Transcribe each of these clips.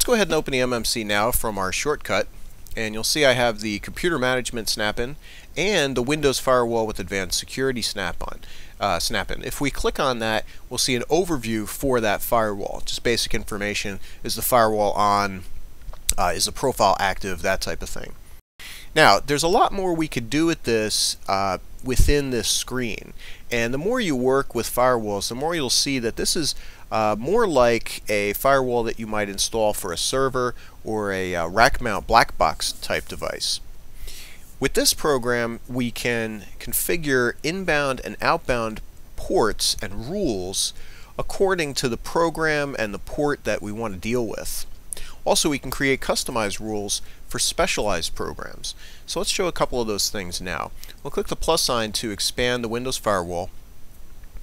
Let's go ahead and open the MMC now from our shortcut and you'll see I have the computer management snap-in and the Windows Firewall with Advanced Security snap-on. Uh, snap-in. If we click on that, we'll see an overview for that firewall. Just basic information. Is the firewall on? Uh, is the profile active? That type of thing. Now, there's a lot more we could do with this uh, within this screen. And the more you work with firewalls, the more you'll see that this is uh, more like a firewall that you might install for a server or a uh, rack mount black box type device. With this program, we can configure inbound and outbound ports and rules according to the program and the port that we want to deal with. Also, we can create customized rules for specialized programs. So let's show a couple of those things now. We'll click the plus sign to expand the Windows Firewall,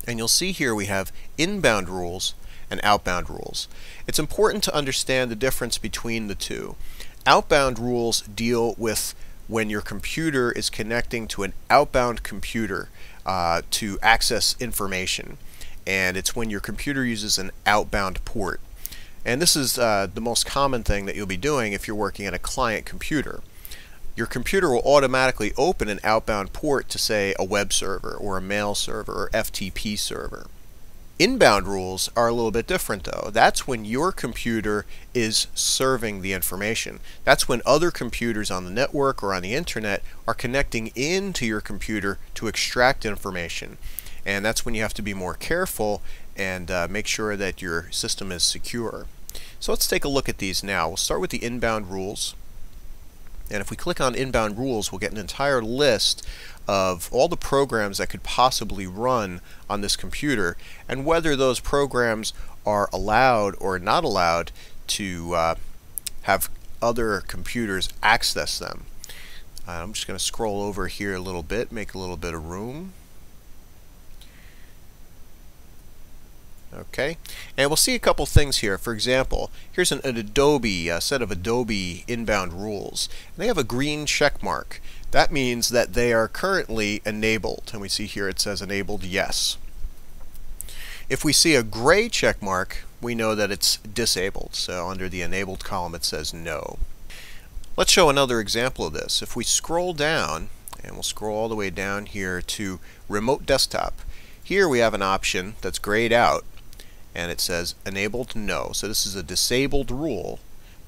and you'll see here we have inbound rules and outbound rules. It's important to understand the difference between the two. Outbound rules deal with when your computer is connecting to an outbound computer uh, to access information and it's when your computer uses an outbound port. And this is uh, the most common thing that you'll be doing if you're working at a client computer. Your computer will automatically open an outbound port to say a web server or a mail server or FTP server. Inbound rules are a little bit different though. That's when your computer is serving the information. That's when other computers on the network or on the internet are connecting into your computer to extract information. And that's when you have to be more careful and uh, make sure that your system is secure. So let's take a look at these now. We'll start with the inbound rules. And if we click on inbound rules, we'll get an entire list of all the programs that could possibly run on this computer and whether those programs are allowed or not allowed to uh, have other computers access them. Uh, I'm just going to scroll over here a little bit, make a little bit of room. Okay, and we'll see a couple things here. For example, here's an, an Adobe, a set of Adobe inbound rules. And they have a green check mark. That means that they are currently enabled. And we see here it says enabled yes. If we see a gray check mark, we know that it's disabled. So under the enabled column it says no. Let's show another example of this. If we scroll down, and we'll scroll all the way down here to remote desktop, here we have an option that's grayed out and it says enabled no. So this is a disabled rule,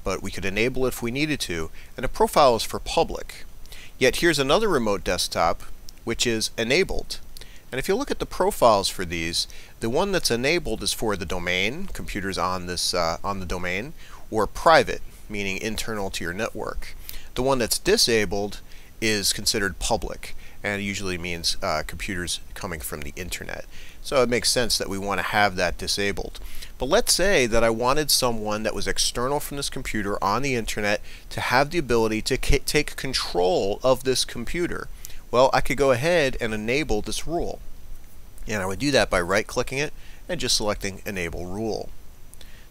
but we could enable if we needed to, and a profile is for public. Yet here's another remote desktop which is enabled. And if you look at the profiles for these, the one that's enabled is for the domain, computers on this uh, on the domain, or private, meaning internal to your network. The one that's disabled is considered public and usually means uh, computers coming from the internet. So it makes sense that we want to have that disabled. But let's say that I wanted someone that was external from this computer on the internet to have the ability to take control of this computer. Well, I could go ahead and enable this rule. And I would do that by right-clicking it and just selecting Enable Rule.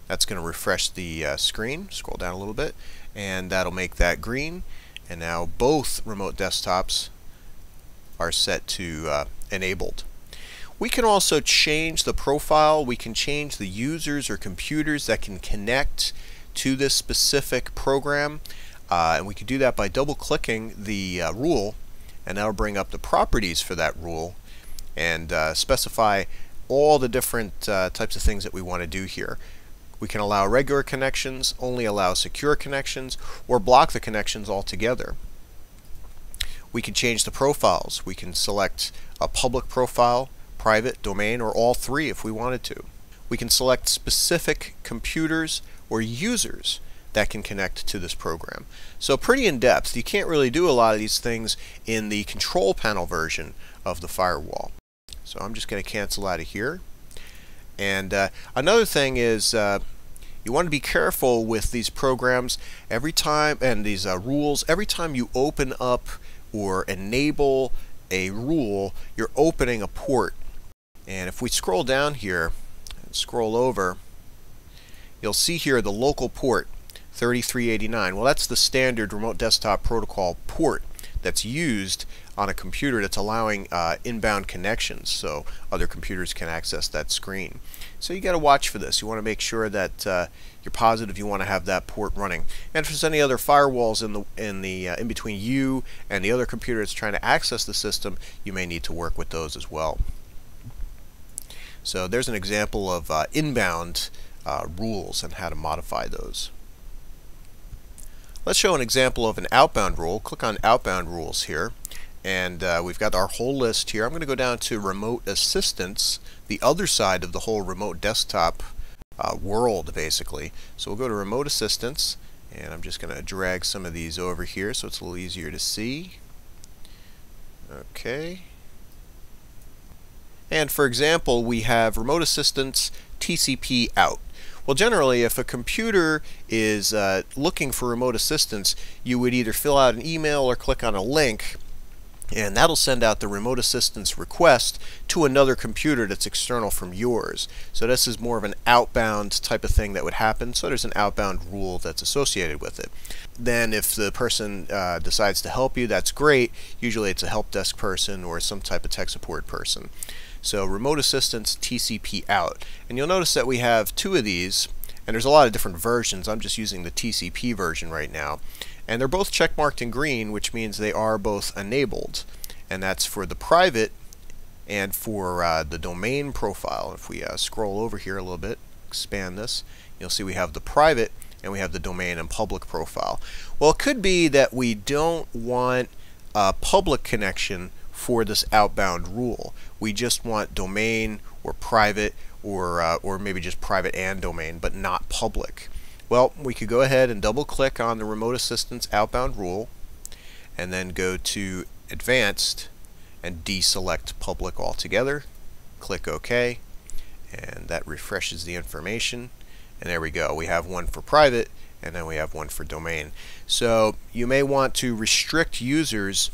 That's going to refresh the uh, screen, scroll down a little bit, and that'll make that green. And now both remote desktops are set to uh, enabled. We can also change the profile. We can change the users or computers that can connect to this specific program. Uh, and we can do that by double clicking the uh, rule and that'll bring up the properties for that rule and uh, specify all the different uh, types of things that we want to do here. We can allow regular connections, only allow secure connections, or block the connections altogether. We can change the profiles. We can select a public profile, private, domain, or all three if we wanted to. We can select specific computers or users that can connect to this program. So pretty in-depth. You can't really do a lot of these things in the control panel version of the firewall. So I'm just going to cancel out of here. And uh, another thing is uh, you want to be careful with these programs every time and these uh, rules every time you open up or enable a rule, you're opening a port. And if we scroll down here and scroll over, you'll see here the local port 3389. Well, that's the standard remote desktop protocol port that's used on a computer that's allowing uh, inbound connections so other computers can access that screen. So you got to watch for this. You want to make sure that uh, you're positive you want to have that port running. And if there's any other firewalls in the in the uh, in between you and the other computer that's trying to access the system, you may need to work with those as well. So there's an example of uh, inbound uh, rules and how to modify those. Let's show an example of an outbound rule. Click on outbound rules here and uh, we've got our whole list here. I'm going to go down to remote assistance, the other side of the whole remote desktop uh, world basically. So we'll go to remote assistance and I'm just going to drag some of these over here so it's a little easier to see. Okay. And for example, we have remote assistance TCP out. Well, generally, if a computer is uh, looking for remote assistance, you would either fill out an email or click on a link, and that'll send out the remote assistance request to another computer that's external from yours. So this is more of an outbound type of thing that would happen, so there's an outbound rule that's associated with it. Then if the person uh, decides to help you, that's great. Usually it's a help desk person or some type of tech support person. So remote assistance TCP out. And you'll notice that we have two of these, and there's a lot of different versions. I'm just using the TCP version right now. And they're both checkmarked in green, which means they are both enabled. And that's for the private and for uh, the domain profile. If we uh, scroll over here a little bit, expand this, you'll see we have the private and we have the domain and public profile. Well, it could be that we don't want a public connection for this outbound rule. We just want domain or private or, uh, or maybe just private and domain, but not public. Well, we could go ahead and double click on the remote assistance outbound rule and then go to advanced and deselect public altogether. Click OK and that refreshes the information and there we go. We have one for private and then we have one for domain. So you may want to restrict users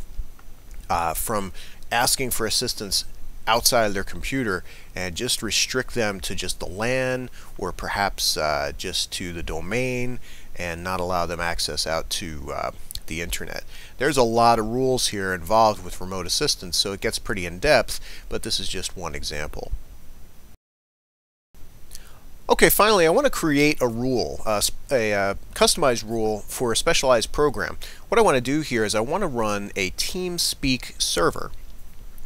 uh, from asking for assistance outside of their computer and just restrict them to just the LAN or perhaps uh, just to the domain and not allow them access out to uh, the internet. There's a lot of rules here involved with remote assistance so it gets pretty in depth but this is just one example. Okay, finally, I want to create a rule, uh, a uh, customized rule for a specialized program. What I want to do here is I want to run a TeamSpeak server.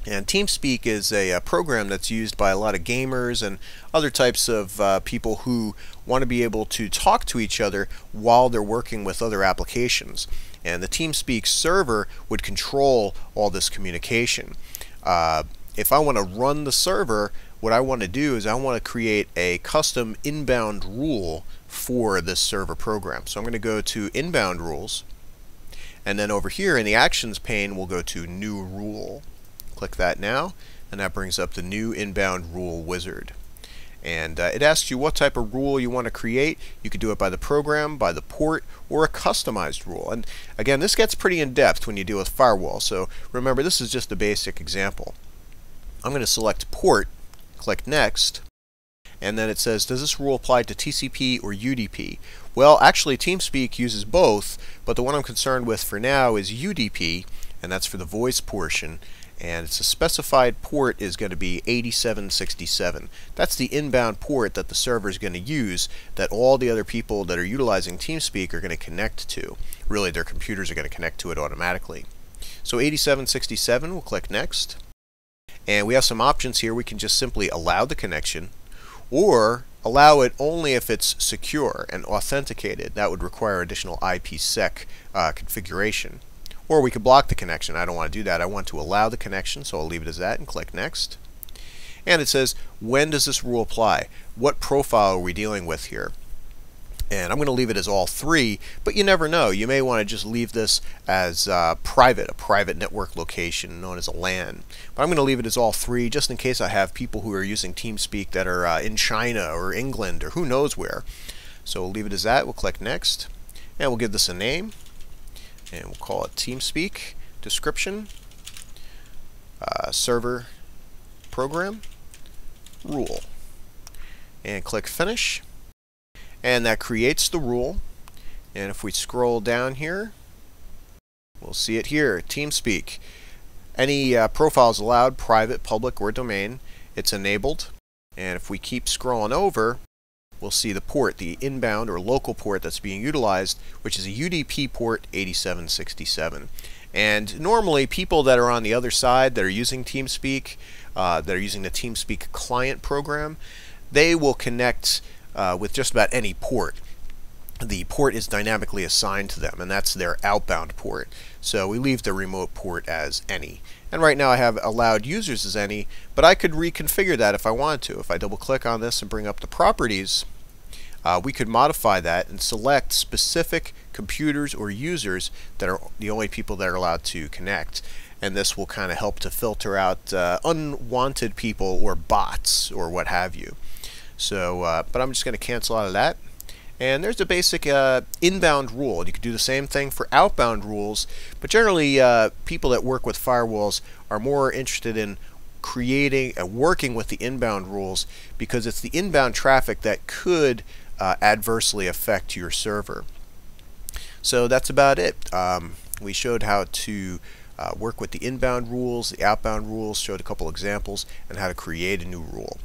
And TeamSpeak is a, a, program that's used by a lot of gamers and other types of uh, people who want to be able to talk to each other while they're working with other applications. And the TeamSpeak server would control all this communication. Uh, if I want to run the server, what I want to do is I want to create a custom inbound rule for this server program. So I'm going to go to inbound rules and then over here in the actions pane we'll go to new rule. Click that now and that brings up the new inbound rule wizard. And uh, it asks you what type of rule you want to create. You could do it by the program, by the port, or a customized rule. And again, this gets pretty in-depth when you deal with firewall. So remember, this is just a basic example. I'm going to select port Click Next. And then it says, does this rule apply to TCP or UDP? Well, actually, TeamSpeak uses both, but the one I'm concerned with for now is UDP, and that's for the voice portion. And it's a specified port is going to be 8767. That's the inbound port that the server is going to use that all the other people that are utilizing TeamSpeak are going to connect to. Really, their computers are going to connect to it automatically. So 8767, we'll click Next. And we have some options here. We can just simply allow the connection or allow it only if it's secure and authenticated. That would require additional IPsec uh, configuration. Or we could block the connection. I don't want to do that. I want to allow the connection, so I'll leave it as that and click Next. And it says, when does this rule apply? What profile are we dealing with here? And I'm going to leave it as all three, but you never know. You may want to just leave this as uh, private, a private network location known as a LAN. But I'm going to leave it as all three just in case I have people who are using TeamSpeak that are uh, in China or England or who knows where. So we'll leave it as that. We'll click Next. And we'll give this a name. And we'll call it TeamSpeak. Description. Uh, server program. Rule. And click Finish and that creates the rule and if we scroll down here We'll see it here, TeamSpeak. Any uh, profiles allowed, private, public, or domain. It's enabled. And if we keep scrolling over, we'll see the port, the inbound or local port that's being utilized, which is a UDP port 8767. And normally people that are on the other side that are using TeamSpeak, uh, that are using the TeamSpeak client program, they will connect uh, with just about any port the port is dynamically assigned to them, and that's their outbound port. So we leave the remote port as any. And right now I have allowed users as any, but I could reconfigure that if I wanted to. If I double click on this and bring up the properties, uh, we could modify that and select specific computers or users that are the only people that are allowed to connect. And this will kind of help to filter out uh, unwanted people or bots or what have you. So, uh, but I'm just going to cancel out of that. And there's a basic uh, inbound rule. You could do the same thing for outbound rules, but generally uh, people that work with firewalls are more interested in creating and working with the inbound rules because it's the inbound traffic that could uh, adversely affect your server. So that's about it. Um, we showed how to uh, work with the inbound rules, the outbound rules, showed a couple examples, and how to create a new rule.